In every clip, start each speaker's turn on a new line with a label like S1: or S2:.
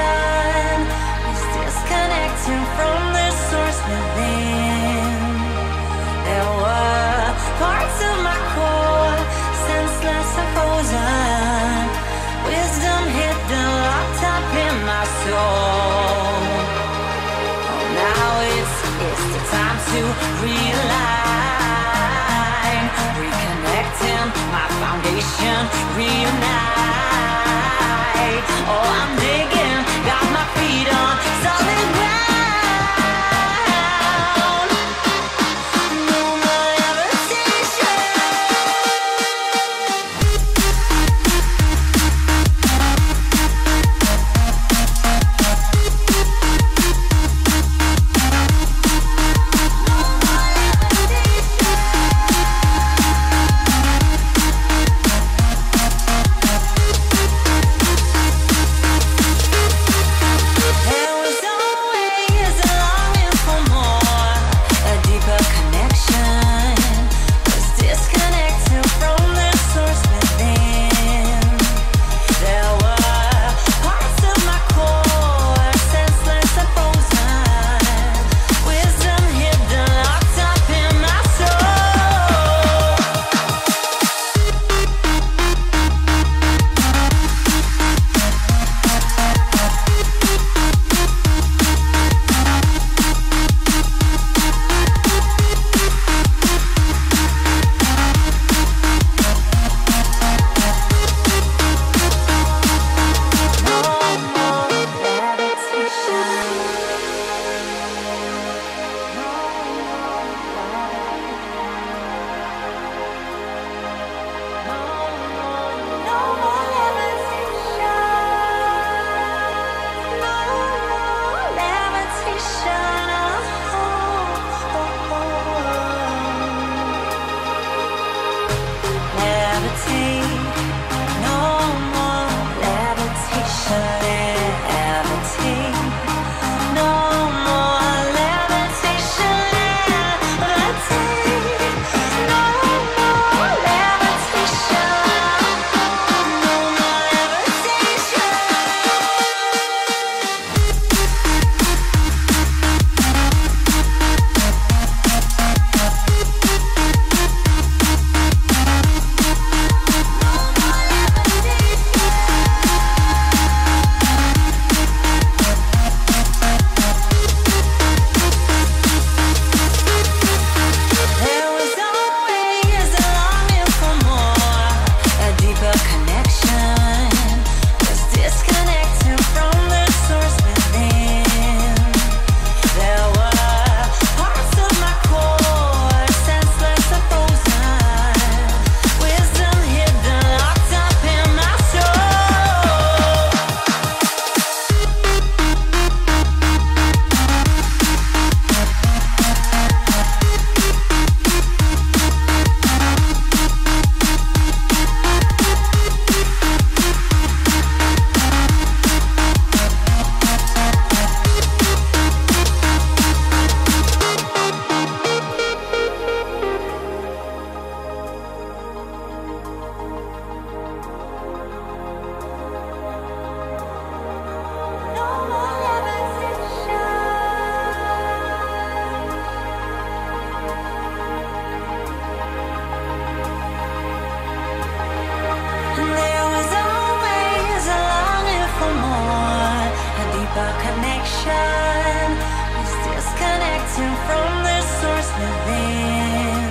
S1: Is disconnecting from the source within. There were parts of my core, senseless frozen, wisdom hidden, locked up in my soul. Oh, now it's it's the time to realign, reconnecting my foundation, reunite. Oh, I'm Levitate. Connection. Was disconnecting from the source within.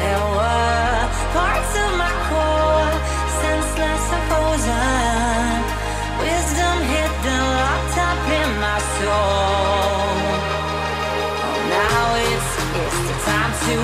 S1: There were parts of my core, senseless frozen, wisdom hidden, locked up in my soul. Oh, now it's it's time to